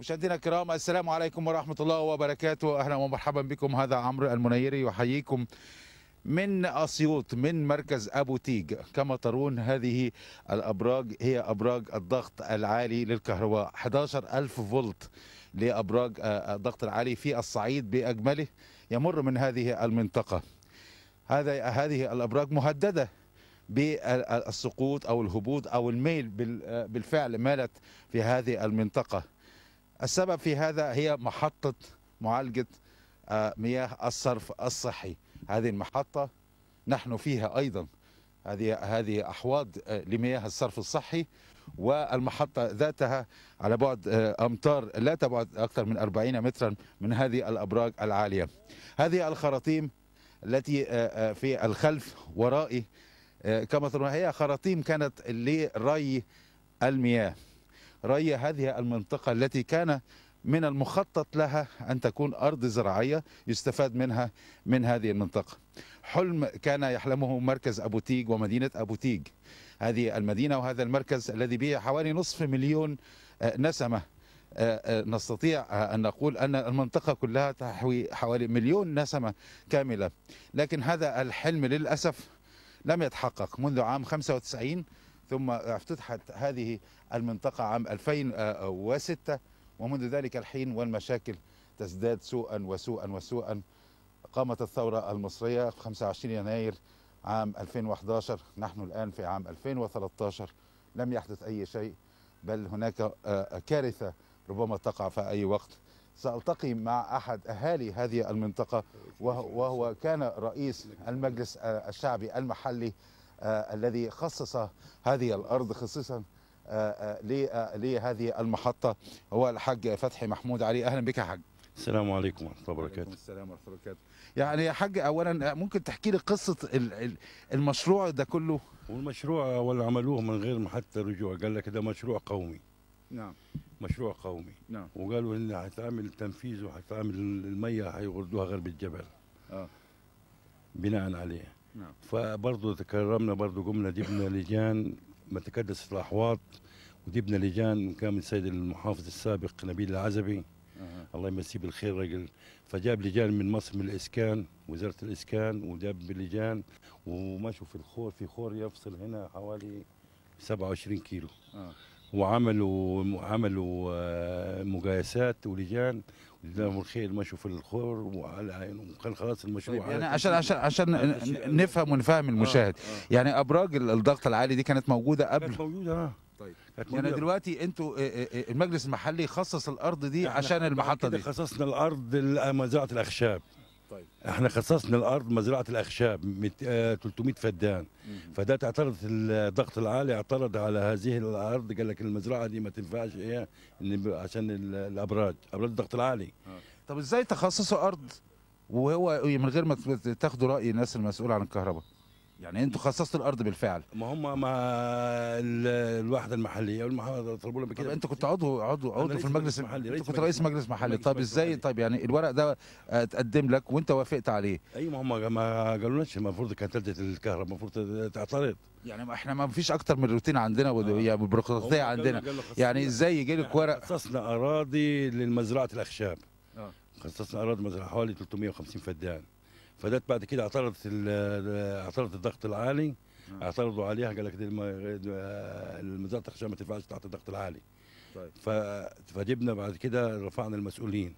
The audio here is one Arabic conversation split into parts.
مشاهدينا الكرام السلام عليكم ورحمة الله وبركاته. أهلا ومرحبا بكم. هذا عمرو المنيري يحييكم من أسيوط من مركز أبو تيج. كما ترون هذه الأبراج هي أبراج الضغط العالي للكهرباء. 11 ألف فولت لأبراج آه، الضغط العالي في الصعيد بأكمله يمر من هذه المنطقة. هذا هذه الأبراج مهددة بالسقوط أو الهبوط أو الميل آه، بالفعل مالت في هذه المنطقة. السبب في هذا هي محطة معالجة آه، مياه الصرف الصحي. هذه المحطة نحن فيها أيضا هذه هذه أحواض آه، لمياه الصرف الصحي والمحطة ذاتها على بعد آه، أمتار لا تبعد أكثر من 40 مترا من هذه الأبراج العالية. هذه الخراطيم التي في الخلف ورائي كما ترون هي خراطيم كانت لري المياه. ري هذه المنطقة التي كان من المخطط لها أن تكون أرض زراعية يستفاد منها من هذه المنطقة. حلم كان يحلمه مركز أبو تيج ومدينة أبو تيج. هذه المدينة وهذا المركز الذي به حوالي نصف مليون آه، نسمة. آه، آه، نستطيع أن نقول أن المنطقة كلها تحوي حوالي مليون نسمة كاملة. لكن هذا الحلم للأسف لم يتحقق. منذ عام 95 ثم افتتحت هذه المنطقة عام 2006 ومنذ ذلك الحين والمشاكل تزداد سوءا وسوءا وسوءا. قامت الثورة المصرية في 25 يناير عام 2011 نحن الآن في عام 2013 لم يحدث أي شيء بل هناك آه، كارثة ربما تقع في أي وقت. سألتقي مع أحد أهالي هذه المنطقة وهو كان رئيس المجلس آه، الشعبي المحلي الذي خصص هذه الأرض خصيصا آه، آه، ل- آه، لهذه المحطة هو الحاج فتحي محمود علي. أهلا بك يا حاج. السلام عليكم ورحمة الله وبركاته. السلام ورحمة الله وبركاته. يعني يا حاج أولا ممكن تحكي لي ال- المشروع ده كله؟ والمشروع ولا عملوه من غير ما حتى رجوع. قال لك ده مشروع قومي. نعم. مشروع قومي. نعم. وقالوا إن هيتعمل تنفيذ وهيتعمل المية هيغردوها غرب الجبل. آه. بناء عليه. نعم فبرضه تكرمنا برضه قمنا جبنا لجان متكدس الأحواض وجبنا لجان كان من السيد المحافظ السابق نبيل العزبي أها. الله يمسيه بالخير رجل فجاب لجان من مصر من الإسكان وزارة الإسكان وجاب لجان ومشوا في الخور في خور يفصل هنا حوالي 27 كيلو آه. وعملوا عملوا آه، مقايسات ولجان وجزاهم الخير مشوا في الخور وعلى عينهم وكان خلاص المشروع طيب يعني عشان عشان عشان نفهم ونفهم المشاهد. آه. يعني أبراج ال- الضغط العالي دي كانت موجودة قبل. كانت موجودة آه. طيب. يعني. دلوقتي أنتوا آه، آه، آه، المجلس المحلي خصص الأرض دي عشان المحطة دي. خصصنا الأرض ل- مزرعه الأخشاب. طيب. إحنا خصصنا الأرض مزرعة الاخشاب مت- آه، 300 فدان. فده اعترض الضغط العالي اعترض على هذه الأرض قال لك المزرعة دي ما تنفعش هي عشان ال- الابراج ابراج الضغط العالي. طب إزاي تخصصوا ارض وهو من غير ما تاخدوا رأي الناس المسؤولة عن الكهرباء؟ يعني أنتوا خصصتوا الأرض بالفعل. ما هم مع ال- الوحدة المحلية والمحافظه طلبوا لنا طب بكده انت كنت عضو عضو عضو في المجلس مجلس محلي، انت كنت رئيس. مجلس محلي. طب إزاي. طيب؟ يعني الورق ده آه، اتقدم لك وانت وافقت عليه. أي ما هم ما قالولناش المفروض كانت تلجة الكهرباء المفروض تعترض يعني ما إحنا ما فيش أكتر من روتين عندنا آه. يعني بيروقراطيه عندنا. يعني إزاي يجي لك ورق؟ خصصنا أراضي للمزرعة الأخشاب. آه. خصصنا أراضي مزرعة حوالي 350 فدان. فدت بعد كده اعترضت اعترضت الضغط العالي. آه. اعترضوا عليها قال لك دي الم- المزرعه الاخشاب ما تنفعش تحت الضغط العالي. طيب. فجبنا بعد كده رفعنا المسؤولين.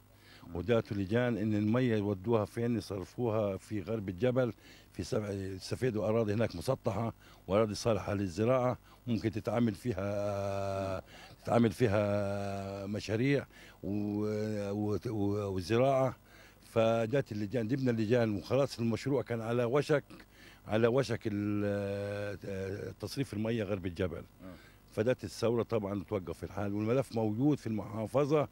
وداتوا لجان إن المية يودوها فين؟ يصرفوها في غرب الجبل في سبع يستفيدوا اراضي هناك مسطحة وأراضي صالحة للزراعة. ممكن تتعمل فيها تتعمل فيها مشاريع و- و- و- وزراعه فجات اللجان جبنا اللجان وخلاص المشروع كان على وشك على وشك ال- تصريف الميه غرب الجبل فدات الثورة طبعا توقف الحال والملف موجود في المحافظة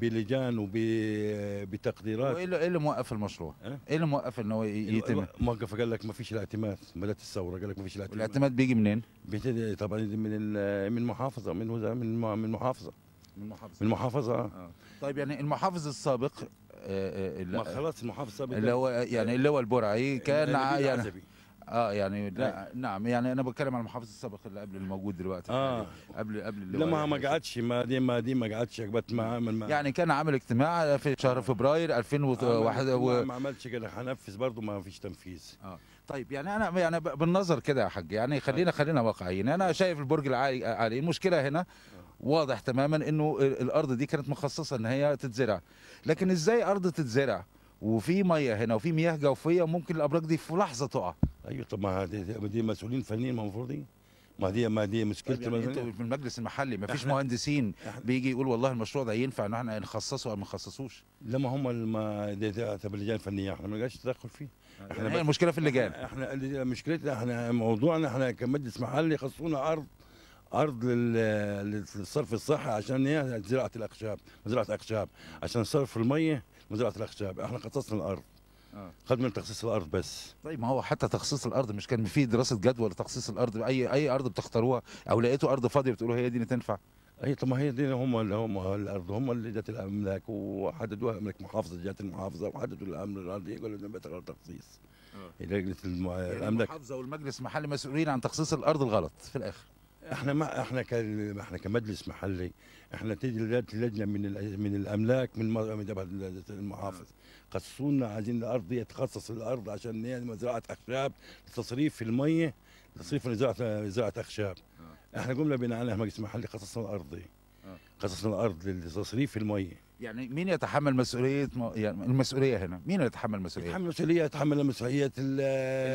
بلجان وبتقديرات اللي إيه اللي موقف المشروع؟ إيه اللي موقف إن هو يتم؟ موقف قال لك ما فيش الاعتماد بدات الثورة قال لك ما فيش الاعتماد والاعتماد بيجي منين؟ بيبتدي طبعا من من المحافظة من من المحافظة من المحافظة من المحافظة آه. آه. طيب يعني المحافظ السابق آه، آه، ما لا- خلاص المحافظ السابق اللي هو يعني اللي هو البرعي كان يعني العزبي. آه يعني لا نعم يعني أنا بتكلم عن المحافظ السابق اللي قبل الموجود دلوقتي آه. قبل قبل اللي لا ما ما يعني- قعدش ما دي ما دي ما قعدش ما عمل ما يعني كان عامل اجتماع في شهر فبراير 2001 ما, و... ما عملش كده هنفذ برضه ما فيش تنفيذ طيب يعني أنا يعني بالنظر كده يا حاج يعني خلينا خلينا واقعيين أنا شايف البرج العالي عالي المشكلة هنا واضح تماما إنه ال- الأرض دي كانت مخصصة إن هي تتزرع. لكن إزاي أرض تتزرع؟ وفي ميه هنا وفي مياه جوفية ممكن الأبراج دي في لحظة تقع. أيوه طب ما دي, دي مسؤولين فنيين ما المفروض دي ما دي ما دي مشكلة طيب يعني. في المجلس المحلي ما فيش مهندسين بيجي يقول والله المشروع ده ينفع إن إحنا نخصصه أو ما نخصصوش؟ لما هم الما دي دي تبع اللجان الفنية إحنا ما نقدرش تدخل فيه. إحنا بس- هي المشكلة في اللجان. إحنا مشكلتنا إحنا موضوعنا إحنا كمجلس محلي خصونا أرض. أرض لل- للصرف الصحي عشان هي زراعة الأخشاب مزرعه أخشاب. عشان صرف المية مزرعه الأخشاب. إحنا خصصنا الأرض. آه. خدنا تخصيص الأرض بس. طيب ما هو حتى تخصيص الأرض مش كان في دراسة جدوى لتخصيص الأرض؟ أي أي أرض بتختاروها أو لقيتوا أرض فاضية بتقولوا هي دي اللي تنفع؟ أي طب ما هي دي هم اللي هم الأرض. هم اللي جت الأملاك وحددوها. أملاك محافظة جت المحافظة وحددوا الأمر الأرض يقولوا انه بيت تخصيص. لجنه الم- يعني الأملاك. المحافظة والمجلس المحلي مسؤولين عن تخصيص الأرض الغلط في الآخر. إحنا ما إحنا إحنا كمجلس محلي إحنا تيجي لجنه من من الأملاك من المحافظ. خصونا عايزين الأرض دي تخصص الأرض عشان مزرعه أخشاب لتصريف المية تصريف لزراعه زراعه أخشاب. إحنا قمنا بناء على مجلس محلي خصصنا الأرض. دي خصصنا الأرض لتصريف المية. يعني مين يتحمل مسؤولية م... يعني المسؤولية هنا؟ مين يتحمل المسؤوليه يتحمل مسؤولية يتحمل مسؤولية ال-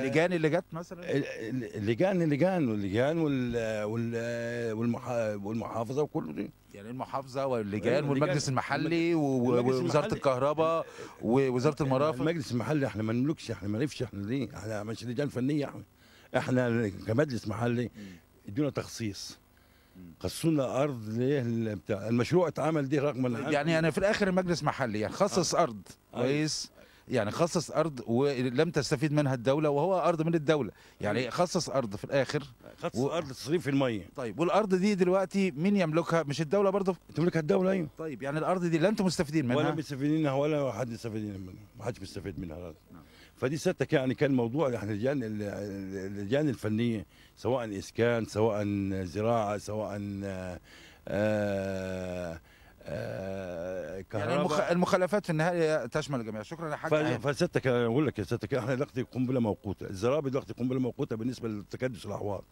اللجان اللي جت مثلا؟ ال- ال- اللجان اللجان واللجان وال- وال- والمحا- والمحافظة وكل دي يعني المحافظة واللجان أيوة، والمجلس. المحلي ووزارة. الكهرباء ووزاره المرافق. المجلس المحلي إحنا ما نملكش إحنا ما نفش إحنا ليه؟ إحنا مش لجان فنية إحنا إحنا كمجلس محلي ادونا تخصيص. خصونا أرض ليه المشروع اتعمل دي رغم ان يعني أنا في الآخر المجلس محلي يعني خصص أرض أيوة. كويس؟ يعني خصص أرض ولم تستفيد منها الدولة وهو أرض من الدولة. يعني خصص أرض في الآخر خصص و- أرض تصريف المية. طيب والأرض دي دلوقتي مين يملكها؟ مش الدولة برضه؟ تملكها الدولة أيوه. طيب يعني الأرض دي لا أنتم مستفيدين ولا منها مستفيدين منها ولا حد يستفيد منها ما حدش بيستفيد منها. فدي ستك يعني كان موضوع إحنا اللجان اللجان الفنية سواء إسكان سواء زراعة سواء آه، آه، يعني كهرباء. المخ... المخالفات في النهاية تشمل الجميع. شكرا يا حاج ف- فستك أقول لك يا ستك إحنا دلوقتي قنبله موقوته الزرابي دلوقتي قنبله موقوته بالنسبة لتكدس الاحواض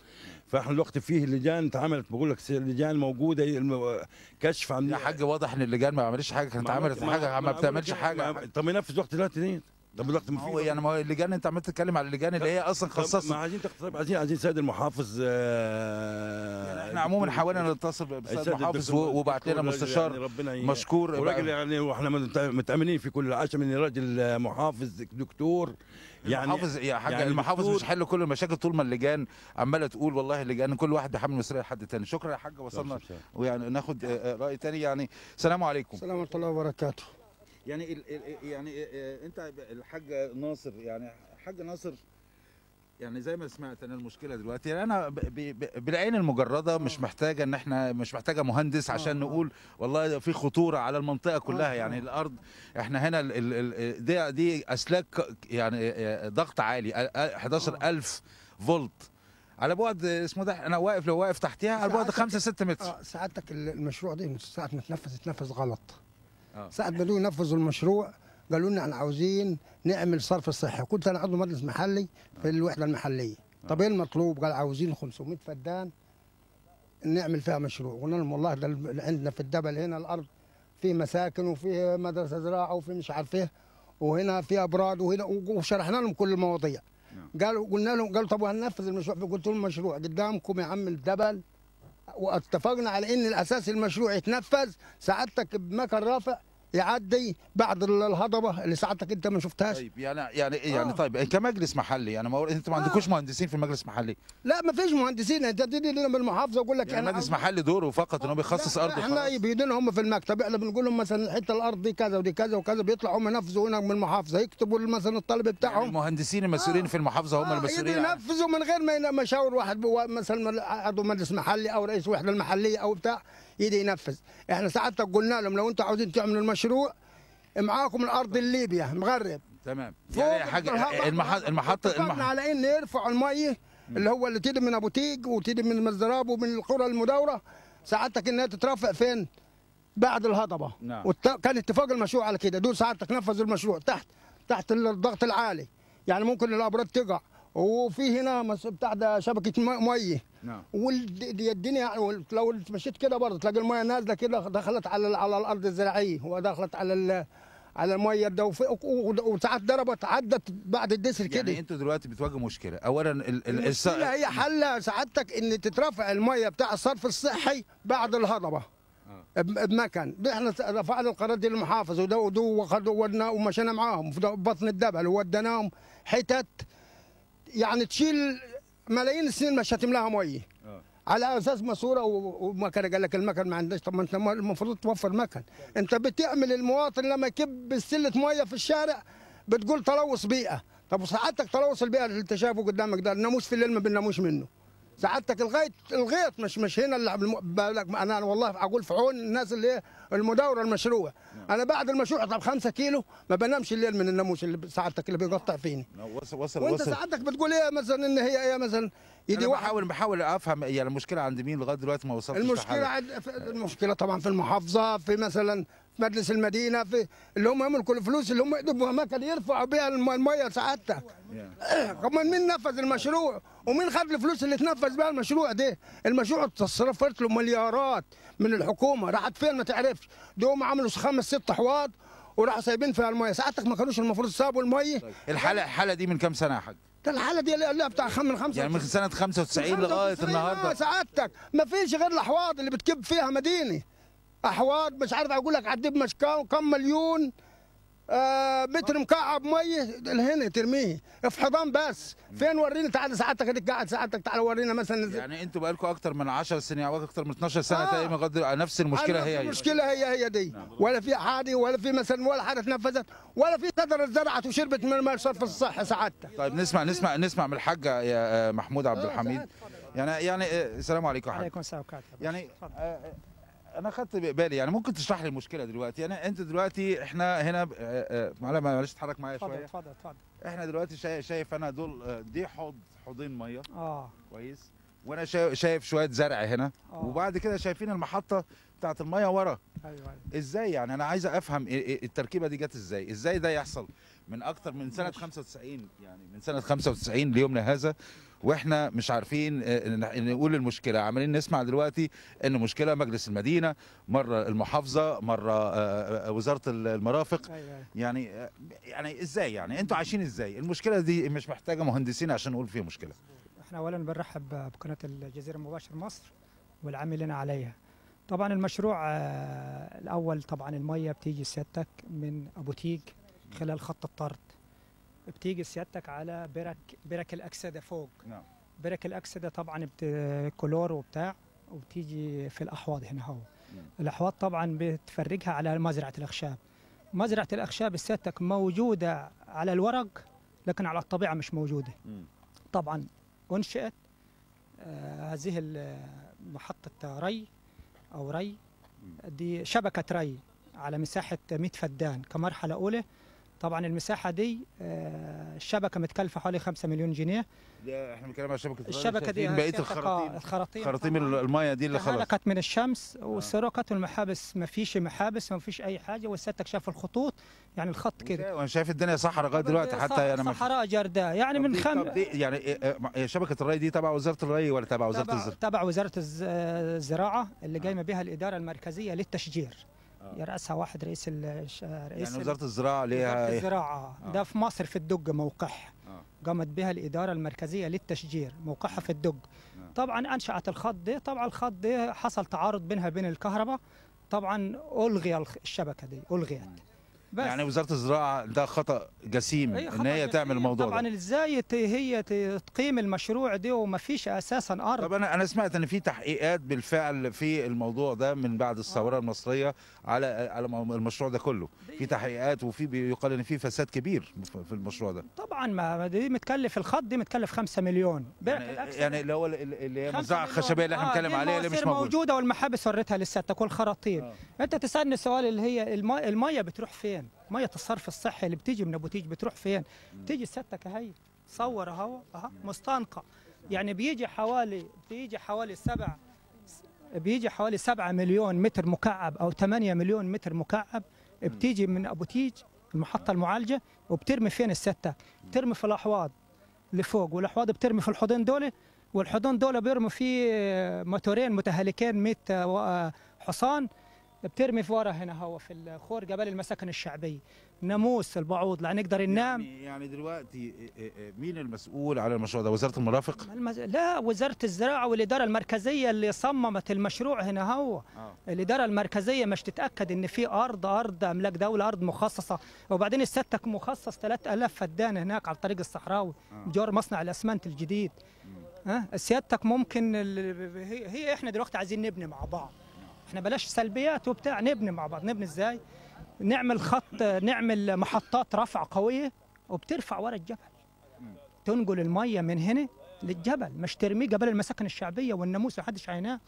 فإحنا دلوقتي فيه لجان اتعملت. بقول لك لجان موجودة الم- كشف عن يا حاج واضح إن اللجان ما عملتش حاجة كانت عملت حاجة ما بتعملش حاجة. طب ما ينفذ وقت دلوقتي ليه؟ طب دلوقتي ما ما هو يعني ما هو اللجان انت عمال تتكلم على اللجان اللي هي أصلا خصصت ما عايزين تقترب عايزين عايزين سيد المحافظ آه، يعني إحنا عموما حاولنا نتصل بالسيد السيد المحافظ وبعت لنا مستشار يعني ربنا مشكور. وراجل يعني وإحنا مت- متامنين في كل العشاء من راجل محافظ دكتور. يعني المحافظ يا حاج يعني المحافظ مش حل كل المشاكل طول ما اللجان عمالة تقول والله اللجان كل واحد بيحمل مسؤولية لحد تاني. شكرا يا حاج وصلنا. ويعني ناخد آه، آه، رأي تاني يعني. السلام عليكم. السلام ورحمة الله وبركاته. يعني ال ال يعني آه، أنت الحاج ناصر يعني حاج ناصر يعني زي ما سمعت أنا المشكلة دلوقتي يعني أنا بالعين المجردة مش محتاجة إن إحنا مش محتاجة مهندس عشان آه. نقول والله في خطورة على المنطقة كلها آه. يعني الأرض إحنا هنا ال ال ال دي دي أسلاك يعني آه، ضغط عالي آه، آه، 11000 فولت. على بعد اسمه ده أنا واقف لو واقف تحتها على بعد ساعتك- 5 6 متر. آه سعادتك ال- المشروع ده من ساعة ما تنفذ اتنفذ غلط. آه. ساعة ما بدوا ينفذوا المشروع. قالوا لنا إحنا عاوزين نعمل صرف صحي. كنت أنا عضو مجلس محلي في الوحدة المحلية. طب إيه المطلوب؟ قال عاوزين 500 فدان نعمل فيها مشروع. قلنا لهم والله ده عندنا في الجبل هنا الأرض في مساكن وفي مدرسة زراعة وفي مش عارف إيه وهنا في أبراج وهنا وشرحنا لهم كل المواضيع. قالوا قلنا لهم قالوا طب وهننفذ المشروع. قلت لهم المشروع قدامكم يا عم الجبل واتفقنا على إن الأساس المشروع يتنفذ. سعادتك بمكان رافع. يعدي بعد ال- الهضبة اللي سعادتك انت ما شفتهاش. طيب يعني يعني يعني آه. طيب كمجلس محلي. يعني ما أنتوا ما آه. عندكوش مهندسين في المجلس المحلي؟ لا ما فيش مهندسين. أنت تدي لنا بالمحافظة ويقول لك يعني المجلس المحلي دوره فقط ان هو بيخصص لا، ارض إحنا. بيدينا هم في المكتب. إحنا بنقول لهم مثلا حتة الأرض دي كذا ودي كذا وكذا. بيطلعوا هم ينفذوا هنا من المحافظه يكتبوا مثلا الطلب يعني بتاعهم. المهندسين المسؤولين آه. في المحافظة هم آه، المسؤولين ينفذوا من غير ما يشاور واحد مثلا عضو مجلس محلي أو رئيس وحدة المحلية أو بتاع. يجي ينفذ. إحنا ساعتها قلنا لهم لو أنتم عاوزين تعملوا المشروع معاكم الأرض الليبيا مغرب. تمام. يعني حاجة الهضبة. المحط المحطه اتفقنا المح... على إن يرفعوا المية اللي هو اللي تيجي من أبو تيج وتيجي من المزراب ومن القرى المدورة. سعادتك إنها تترفع فين؟ بعد الهضبة. نعم. والت... كان اتفاق المشروع على كده. دول سعادتك نفذوا المشروع تحت تحت الضغط العالي. يعني ممكن الأبراج تقع. وفي هنا بتاع ده شبكة مية. نعم. والدنيا يعني لو مشيت كده برضه تلاقي المية نازلة كده دخلت على على الأرض الزراعية ودخلت على على المية ده وساعات ضربت عدت بعد الدسر كده. يعني أنتوا دلوقتي بتواجهوا مشكلة. اولا ال... ال... المشكلة هي حلها سعادتك إن تترفع المية بتاع الصرف الصحي بعد الهضبة. بم- بمكان. إحنا رفعنا القرار دي للمحافظ وده وخدوا ودنا ومشينا معاهم. في بطن الدبل ووديناهم حتت يعني تشيل ملايين السنين مش هتملاها ميه آه. على أساس ماسورة ومكنه قال لك المكن ما عندهاش طب ما أنت المفروض توفر مكن. أنت بتعمل المواطن لما يكب سلة ميه في الشارع بتقول تلوث بيئة. طب سعادتك تلوث البيئة اللي أنت شايفه قدامك ده الناموس في الليل ما بنناموش منه. سعادتك الغيط الغيط مش مش هنا اللي بالك أنا والله أقول في عون الناس اللي المداوره المشروع أنا بعد المشروع طب خمسة كيلو ما بنامش الليل من الناموس اللي سعادتك اللي بيقطع فيني. وصل وصل وأنت سعادتك بتقول إيه مثلا إن هي إيه مثلا أنا واحد؟ بحاول بحاول أفهم يعني المشكلة عند مين لغاية دلوقتي ما وصلتش المشكلة. في- المشكلة طبعا في المحافظة في مثلا مجلس المدينة في اللي هم يملكوا الفلوس اللي هم يقدروا أماكن يرفعوا بيها الم- المية سعادتك. كمان مين نفذ المشروع؟ ومين خد الفلوس اللي تنفذ بها المشروع ده المشروع تصرفت له مليارات من الحكومة. راحت فين ما تعرفش. دوم عملوا خمس ست حواض وراحوا سايبين فيها المية. ساعتك ما كانوش المفروض سابوا المية. الحالة الحالة دي من كام سنة يا حاج؟ ده الحالة دي اللي بتاع خم- من خمسة يعني من سنة 95 لغاية 95 النهارده. آه، سعادتك. ما فيش غير الاحواض اللي بتكب فيها مدينة. احواض مش عارف أقول لك عدي مش كام كم مليون آه متر مكعب ميه هنا ترميه. في حضان بس. فين وريني؟ تعال سعادتك اديك قاعد سعادتك. تعال ورينا مثلا. يعني أنتوا بقالكم أكتر من 10 سنين أو أكتر من 12 سنة آه. تقريبا لغايه دلوقتي نفس المشكلة أنا هي. هي المشكلة هي هي دي. ولا في حاجة ولا في مثلا ولا حاجة اتنفذت ولا في شجره زرعت وشربت من الماء الصرف الصحي سعادتك. طيب نسمع نسمع نسمع من الحاجة يا آه، محمود عبد الحميد. يعني يعني آه، السلام عليكم يا حاج. عليكم السلام ورحمة الله يعني. آه، آه، أنا خدت بالي. يعني ممكن تشرح لي المشكلة دلوقتي؟ يعني أنت دلوقتي إحنا هنا آه، آه، معلش اتحرك معايا شوية. اتفضل اتفضل. إحنا دلوقتي شايف, شايف أنا دول آه، دي حوض حوضين مية. آه. كويس. وأنا شايف, شوية زرع هنا. آه. وبعد كده شايفين المحطة بتاعت المية ورا. أيوه أيوه. إزاي يعني؟ أنا عايز أفهم إيه- إيه التركيبة دي جت إزاي؟ إزاي ده يحصل؟ من أكتر من سنة ماشي. 95 يعني من سنة 95 ليومنا هذا وإحنا مش عارفين آه، نقول المشكلة. عمالين نسمع دلوقتي إن مشكلة مجلس المدينة مرة المحافظة مرة آه، آه، وزارة المرافق. أيوه أيوه. يعني يعني إزاي يعني؟ أنتوا عايشين إزاي؟ المشكلة دي مش محتاجة مهندسين عشان نقول فيها مشكلة. إحنا اولا بنرحب بقناة الجزيرة المباشر مصر والعاملين عليها. طبعا المشروع الأول طبعا المية بتيجي سيادتك من أبو تيج خلال خط الطرد. بتيجي سيادتك على برك برك الأكسدة فوق. نعم. برك الأكسدة طبعا بت- كلور وبتاع وبتيجي في الأحواض هنا هو الأحواض طبعا بتفرجها على مزرعة الأخشاب. مزرعة الأخشاب سيادتك موجودة على الورق لكن على الطبيعة مش موجودة. مم. طبعا أنشئت آه، هذه محطة ري أو ري دي شبكة ري على مساحة 100 فدان كمرحلة أولى. طبعا المساحة دي آه، الشبكة متكلفة حوالي 5 مليون جنيه. ده إحنا بنتكلم على شبكة الشبكة دي بقية آه، الخراطيم. الخراطيم خراطيم المية دي اللي خلاص. من الشمس والسرقت والمحابس ما فيش محابس ما فيش أي حاجة وسيادتك شاف الخطوط. يعني الخط كده. وأنا شايف الدنيا صحراء لغاية دلوقتي حتى أنا صحراء جرداء. يعني من خم يعني إيه- شبكة الري دي تبع وزارة الري ولا تبع وزارة الزراعه؟ تبع وزارة الز- الزراعة اللي قايمه بها الإدارة المركزية للتشجير. يرأسها واحد رئيس الش- رئيس يعني وزارة الزراعة ليها الزراعة. آه. ده في مصر في الدق موقعها. آه. قامت بها الإدارة المركزية للتشجير موقعها في الدق. طبعا أنشأت الخط ده طبعا الخط ده حصل تعارض بينها وبين الكهرباء. طبعا ألغي الشبكة دي ألغيت. بس. يعني وزارة الزراعة ده خطأ جسيم إن خطأ هي تعمل. الموضوع طبعا ده إزاي هي تقيم المشروع ده وما فيش أساسا أرض. طب أنا أنا سمعت إن في تحقيقات بالفعل في الموضوع ده من بعد الثورة المصرية على على المشروع ده كله. في تحقيقات وفي بيقال إن في فساد كبير في- المشروع ده. طبعا ما دي متكلف الخط دي متكلف 5 مليون. يعني, يعني اللي هو اللي هي مليون. الخشبيه اللي إحنا آه، بنتكلم دي عليها اللي مش موجودة. موجودة والمحابس وريتها لساتك والخراطيم. آه. أنت تسألني السؤال اللي هي المي... الميه بتروح فين؟ فين؟ مية الصرف الصحي اللي بتيجي من أبو تيج بتروح فين؟ بتيجي سيادتك اهي صور أهو اهو مستنقع. يعني بيجي حوالي بيجي حوالي سبع بيجي حوالي سبعة مليون متر مكعب أو 8 مليون متر مكعب بتيجي من أبو تيج المحطة المعالجة وبترمي فين الستة؟ بترمي في الأحواض لفوق والأحواض بترمي في الحوضين دول والحوضين دول بيرموا فيه موتورين متهالكين 100 حصان. بترمي في ورا هنا هو في الخور جبال المساكن الشعبية. ناموس البعوض لا نقدر ننام يعني, يعني دلوقتي آه، آه، مين المسؤول على المشروع ده؟ وزارة المرافق؟ المز... لا وزارة الزراعة والإدارة المركزية اللي صممت المشروع هنا هو. آه. الإدارة المركزية مش تتأكد إن في أرض أرض أملاك دوله ارض مخصصة. وبعدين الستك مخصص 3000 فدان هناك على الطريق الصحراوي آه. جوار مصنع الأسمنت الجديد. ها؟ سيادتك ممكن ال- هي, هي إحنا دلوقتي عايزين نبني مع بعض. إحنا بلاش سلبيات وبتاع نبني مع بعض. نبني إزاي؟ نعمل خط نعمل محطات رفع قوية وبترفع ورا الجبل. تنقل المية من هنا للجبل مش ترميه جبل المساكن الشعبية والناموس محدش هينام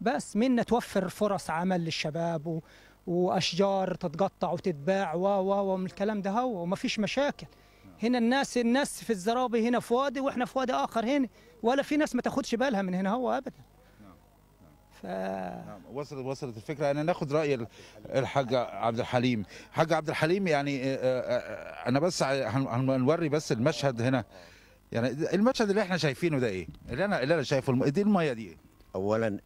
بس منا توفر فرص عمل للشباب و... وأشجار تتقطع وتتباع و و ومن الكلام ده هو ومفيش مشاكل. هنا الناس الناس في الزرابي هنا في وادي وإحنا في وادي آخر هنا. ولا في ناس ما تاخدش بالها من هنا هو ابدا. ف نعم وصلت وصلت الفكرة. أنا ناخد رأي ال- الحاج عبد الحليم. حاج عبد الحليم يعني آه، آه، أنا بس هنوري بس المشهد هنا. يعني المشهد اللي إحنا شايفينه ده إيه؟ اللي أنا اللي أنا شايفه الم- دي المية دي إيه؟ اولا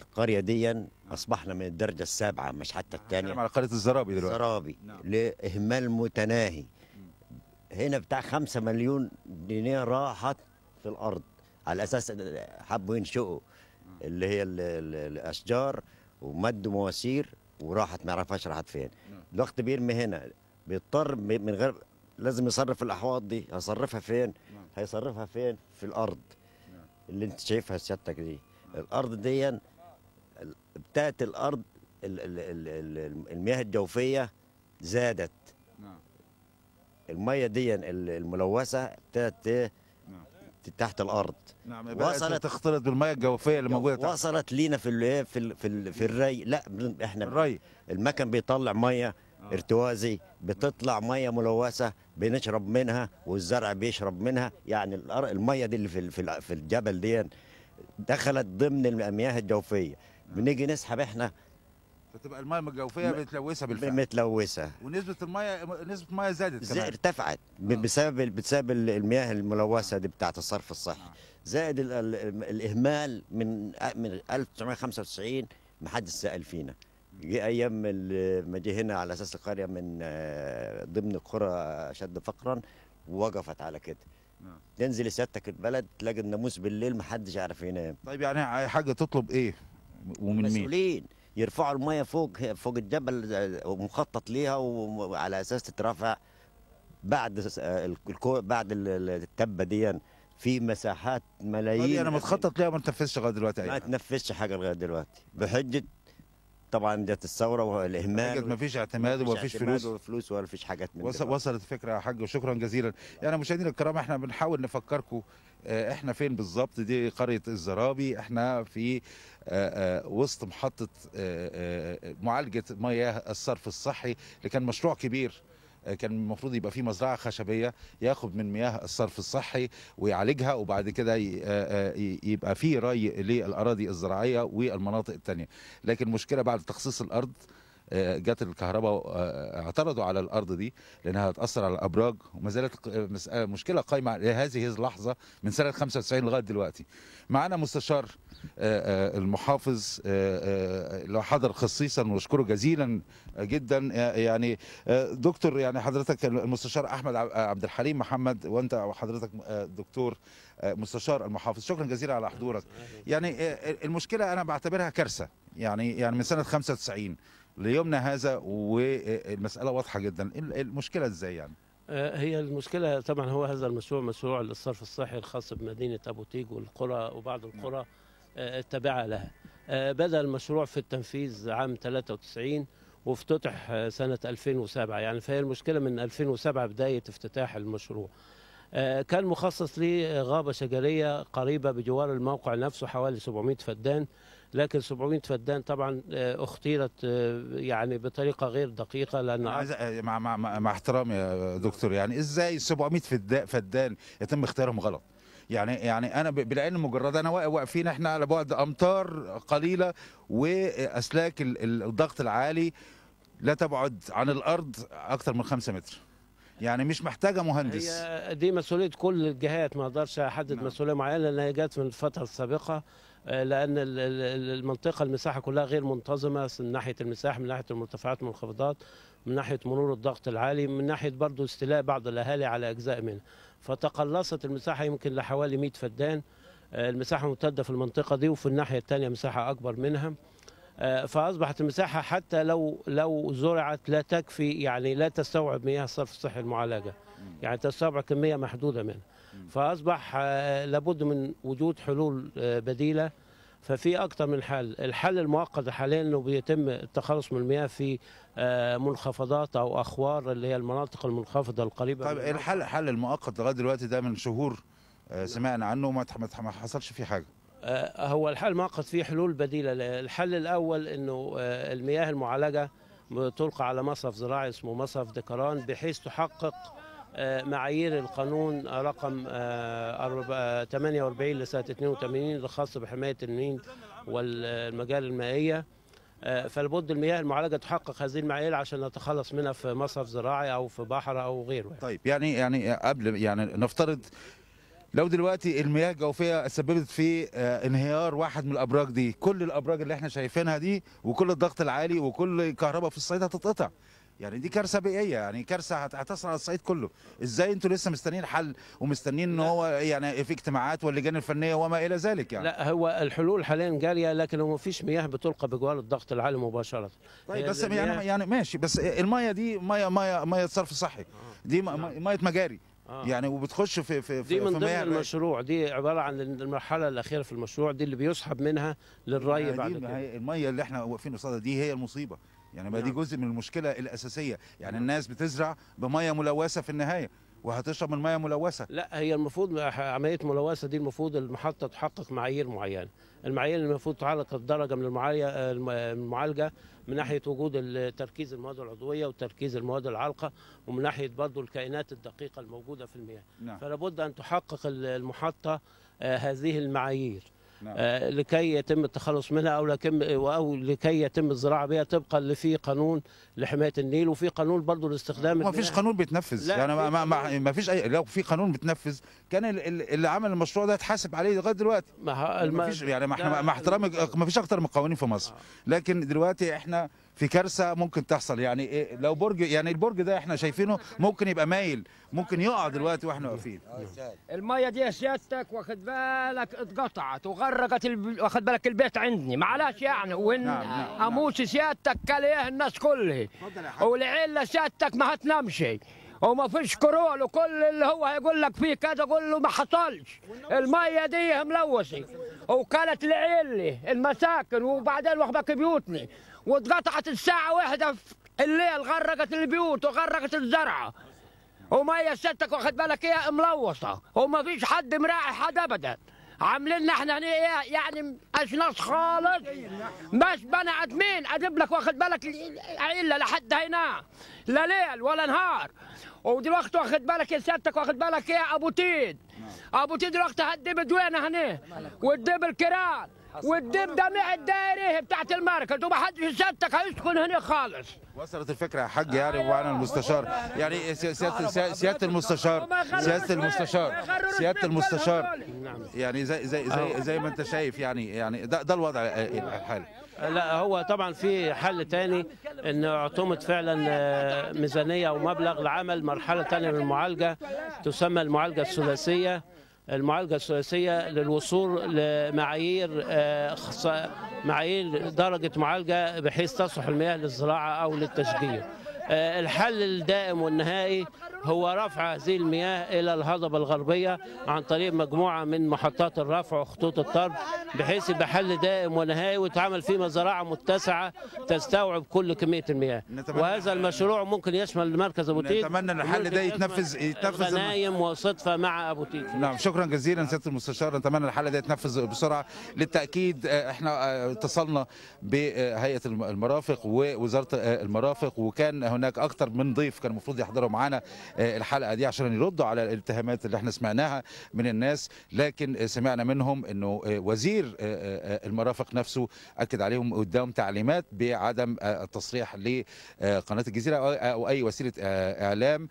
القرية دي أصبحنا من الدرجة السابعة مش حتى الثانية. على قرية الزرابي دلوقتي. سرابي نعم. لإهمال متناهي. هنا بتاع خمسة مليون جنيه راحت في الأرض على أساس حبوا ينشئوا. اللي هي ال- ال- الأشجار ومدوا مواسير وراحت ما يعرفهاش راحت فين. نعم. الوقت بيرمي هنا بيضطر من غير لازم يصرف الأحواض دي. هيصرفها فين؟ نعم. هيصرفها فين؟ في الأرض. نعم. اللي انت شايفها سيادتك دي. الأرض دي بتاعت الأرض ال- ال- ال- ال- المياه الجوفية زادت. الميه دي ال- الملوثة ابتدت تحت الأرض. نعم وصلت- تختلط بالميه الجوفية اللي موجودة تحت. وصلت لينا في ال في ال في, ال في الري. لا إحنا الري. المكن بيطلع ميه آه. ارتوازي بتطلع ميه ملوثة بنشرب منها والزرع بيشرب منها. يعني الميه دي اللي في في ال- في الجبل دي دخلت ضمن المياه الجوفية. بنيجي نسحب إحنا فتبقى الميه الجوفيه م- متلوثة بالفعل. متلوثة. ونسبة الميه نسبة الميه زادت كمان. ارتفعت آه. بسبب بسبب ال- المياه الملوثة دي بتاعت الصرف الصحي. آه. زائد ال ال الإهمال من من 1995 ما حدش سأل فينا. جه أيام ما جه هنا على أساس القرية من آه، ضمن القرى اشد فقرا ووقفت على كده. نعم. تنزل سيادتك البلد تلاقي الناموس بالليل ما حدش يعرف ينام. طيب يعني حاجة تطلب إيه؟ ومن مين؟ مسؤولين. يرفعوا المية فوق فوق الجبل ومخطط ليها وعلى أساس تترفع بعد بعد ال- ال- التبة دي. في مساحات طيب ملايين أنا متخطط ليها ما تنفذش لغاية دلوقتي ما تنفذش حاجة لغاية دلوقتي. بحجة طبعا جت الثوره والاهمال ما فيش اعتماد وما فيش فلوس. ولا فلوس ولا فيش حاجات من وصل. وصلت الفكرة يا حاج وشكرا جزيلا. يعني مشاهدينا الكرام إحنا بنحاول نفكركم إحنا فين بالظبط؟ دي قرية الزرابي. إحنا في آه، آه، وسط محطة آه، آه، معالجة مياه الصرف الصحي اللي كان مشروع كبير آه، كان المفروض يبقى في مزرعة خشبية ياخد من مياه الصرف الصحي ويعالجها وبعد كده آه، آه، يبقى في ري للأراضي الزراعية والمناطق الثانية لكن المشكلة بعد تخصيص الأرض آه، جت الكهرباء آه، اعترضوا على الأرض دي لأنها هتأثر على الأبراج وما زالت مس- آه، مشكلة قايمة لهذه اللحظة من سنة 95 لغاية دلوقتي. معانا مستشار آه، آه، المحافظ آه، آه، اللي حضر خصيصا ونشكره جزيلا جدا آه، يعني آه، دكتور يعني حضرتك المستشار أحمد عب- عبد الحليم محمد وأنت وحضرتك آه، دكتور آه، مستشار المحافظ. شكرا جزيلا على حضورك. يعني آه، المشكلة أنا بعتبرها كارثة. يعني يعني من سنة 95 ليومنا هذا والمسألة واضحة جدا. المشكلة إزاي يعني؟ آه، هي المشكلة طبعا هو هذا المشروع مشروع للصرف الصحي الخاص بمدينة أبو تيج والقرى وبعض القرى آه، التابعة لها. آه، بدأ المشروع في التنفيذ عام 93 وافتتح سنة 2007 يعني فهي المشكلة من 2007 بداية افتتاح المشروع. كان مخصص ليه غابة شجرية قريبة بجوار الموقع نفسه حوالي 700 فدان. لكن 700 فدان طبعا آه، اختيرت آه، يعني بطريقة غير أنا عايز أ- مع, مع, مع, احترامي يا دكتور يعني إزاي 700 فدا- فدان يتم اختيارهم غلط؟ يعني يعني أنا بالعين المجردة أنا واقف- واقفين إحنا على بعد أمتار قليلة وأسلاك ال- ال- الضغط العالي لا تبعد عن الأرض أكثر من 5 متر. يعني مش محتاجة مهندس. هي دي مسؤولية كل الجهات ما أقدرش أحدد نعم. مسؤولية معينة لأن هي جت من الفترة السابقة آه، لأن ال- ال- المنطقة المساحة كلها غير منتظمة من ناحية المساحه من ناحية المرتفعات والمنخفضات من ناحية مرور الضغط العالي من ناحية برضو استيلاء بعض الأهالي على أجزاء منها. فتقلصت المساحة يمكن لحوالي 100 فدان آه، المساحة ممتدة في المنطقة دي وفي الناحية الثانية مساحة أكبر منها. فأصبحت المساحه حتى لو لو زرعت لا تكفي يعني لا تستوعب مياه الصرف الصحي المعالجة. يعني تستوعب كميه محدودة منها. فأصبح آه، لابد من وجود حلول آه، بديلة. ففي أكثر من حل. الحل المؤقت حاليا إنه بيتم التخلص من المياه في آه، منخفضات أو أخوار اللي هي المناطق المنخفضة القريبة طيب الحل الحل المؤقت لغاية دلوقتي ده من شهور آه، سمعنا عنه وما ما حصلش فيه حاجة. آه، هو الحل المؤقت فيه حلول بديلة. الحل الأول إنه آه، المياه المعالجة تلقى على مصرف زراعي اسمه مصرف دكران بحيث تحقق آه، معايير القانون رقم آه، أرب- آه، 48 لسنه 82 الخاص بحماية النيل والمجال المائية. آه، فلابد المياه المعالجة تحقق هذه المعايير عشان نتخلص منها في مصرف زراعي أو في بحر أو غيره. طيب يعني يعني قبل يعني نفترض لو دلوقتي المياه الجوفية سببت في آه، انهيار واحد من الأبراج دي كل الأبراج اللي إحنا شايفينها دي وكل الضغط العالي وكل الكهرباء في الصعيد هتتقطع. يعني دي كارثة بيئية يعني كارثة هت- هتصل على الصعيد كله. إزاي أنتوا لسه مستنيين حل ومستنيين ان هو يعني في اجتماعات واللجان الفنية وما إلى ذلك يعني؟ لا هو الحلول حاليا جارية لكن هو ما فيش مياه بتلقى بجوار الضغط العالي مباشرة. طيب بس يعني يعني ماشي بس الميه دي ميه ميه ميه صرف صحي. دي نعم. ميه مجاري. آه. يعني وبتخش في في دي من في ضمن المشروع دي عبارة عن المرحلة الأخيرة في المشروع دي اللي بيسحب منها للري يعني بعد دي كده المية اللي إحنا واقفين قصادها دي هي المصيبة يعني ما دي نعم. جزء من المشكلة الأساسية يعني نعم. الناس بتزرع بمية ملوثة في النهاية وهتشرب من مية ملوثة. لا هي المفروض عملية ملوثة دي المفروض المحطة تحقق معايير معينة. المعايير اللي المفروض تعلق الدرجه من المعالجة من ناحية وجود تركيز المواد العضوية وتركيز المواد العالقة ومن ناحية برضه الكائنات الدقيقة الموجودة في المياه. نعم. فلا بد أن تحقق ال- المحطة آه، هذه المعايير. نعم. آه، لكي يتم التخلص منها أو لكم أو لكي يتم الزراعة بها طبقا لفي قانون لحماية النيل وفي قانون برضه لاستخدام ما فيش. قانون بيتنفذ. لا، يعني ما, ما, ما, فيش اي لو في قانون بيتنفذ كان ال- ال- اللي عمل المشروع ده يتحاسب عليه لغاية دلوقتي. ما ما فيش يعني ما إحنا مع احترامي ما فيش أكتر من قوانين في مصر. آه. لكن دلوقتي إحنا في كارثة ممكن تحصل. يعني إيه لو برج يعني البرج ده إحنا شايفينه ممكن يبقى مايل ممكن يقع دلوقتي وإحنا واقفين. المية دي يا سيادتك واخد بالك؟ اتقطعت وغرقت الب... واخد بالك؟ البيت عندي. معلش يعني وإن نعم، نعم، اموس سيادتك كل إيه الناس كلها. والعيلة سيادتك ما هتنامش. وما فيش كرول وكل اللي هو هيقول لك فيه كذا قول له ما حصلش. المية دي ملوثة. وكانت العيلة المساكن وبعدين واخدك بيوتنا واتقطعت الساعة واحدة في الليل غرقت البيوت وغرقت الزرعة ومية ستك واخد بالك إيه ملوثة. وما فيش حد مراعي حد ابدا. عاملين لنا إحنا هنا إيه يعني اشناس خالص. مش بني آدمين أجيب لك واخد بالك عيله لحد هنا. لا ليل ولا نهار. ودلوقتي واخد بالك يا سيادتك واخد بالك إيه أبو تيد. أبو تيد دلوقتي هتدب دوينه هنا. وتدب الكران والدب جميع الدائري بتاعت المركز وما حدش سيادتك هيسكن هنا خالص. وصلت الفكرة يا حاج يعني ومعنا المستشار. يعني سي- سياده سي- سياده المستشار. سيادة المستشار. سيادة المستشار. نعم يعني زي زي زي, زي ما انت شايف يعني يعني ده, ده الوضع الحالي. لا هو طبعا في حل تاني إن اعتمد فعلا آه، ميزانية أو مبلغ لعمل مرحلة تانية من المعالجة تسمى المعالجة الثلاثية. المعالجة الثلاثية للوصول لمعايير آه، معايير درجة معالجة بحيث تصلح المياه للزراعة أو للتشجير الحل الدائم والنهائي هو رفع هذه المياه إلى الهضبة الغربية عن طريق مجموعة من محطات الرفع وخطوط الطرد بحيث يبقى حل دائم ونهائي ويتعمل فيه مزرعه متسعة تستوعب كل كمية المياه. وهذا المشروع ممكن يشمل مركز أبو تيج نتمنى إن الحل ده يتنفذ يتنفذ غنايم وصدفة مع أبو تيج نعم شكرا جزيلا سيادة المستشار. نتمنى الحل ده يتنفذ بسرعة. للتأكيد آه، إحنا آه، اتصلنا بهيئة الم- المرافق ووزارة آه، المرافق وكان هناك أكثر من ضيف كان المفروض يحضروا معانا آه، الحلقة دي عشان يردوا على الاتهامات اللي إحنا سمعناها من الناس لكن سمعنا منهم إنه آه، وزير آه، المرافق نفسه أكد عليهم قدام تعليمات بعدم التصريح لقناه الجزيرة أو أي وسيلة إعلام؟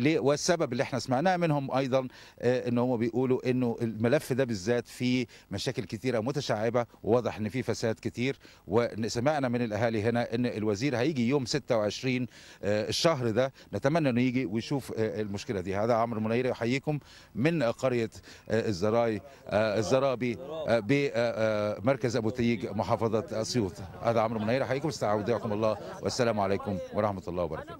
والسبب اللي إحنا سمعناه منهم أيضا إن هم بيقولوا إنه الملف ده بالذات فيه مشاكل كتيرة متشعبة وواضح إن فيه فساد كتير وسمعنا من الأهالي هنا إن الوزير هيجي يوم 26 آه، الشهر ده نتمنى انه يجي ويشوف آه، المشكلة دي. هذا عمرو منيري يحييكم من قرية آه، الزراي آه، الزرابي آه، بمركز أبو تيج محافظة اسيوط هذا عمرو منيري يحييكم استودعكم الله والسلام عليكم ورحمة الله وبركاته.